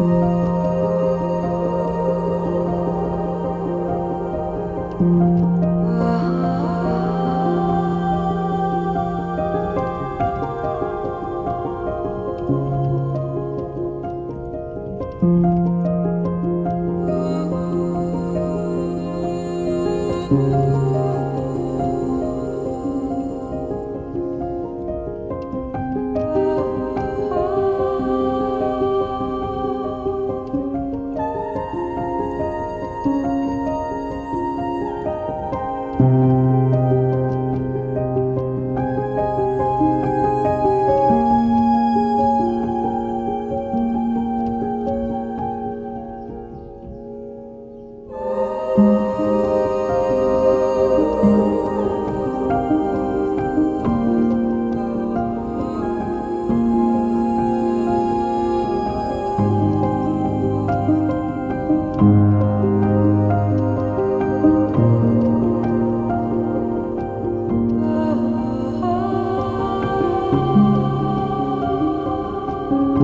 Música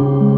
Música